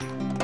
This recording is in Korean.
Audio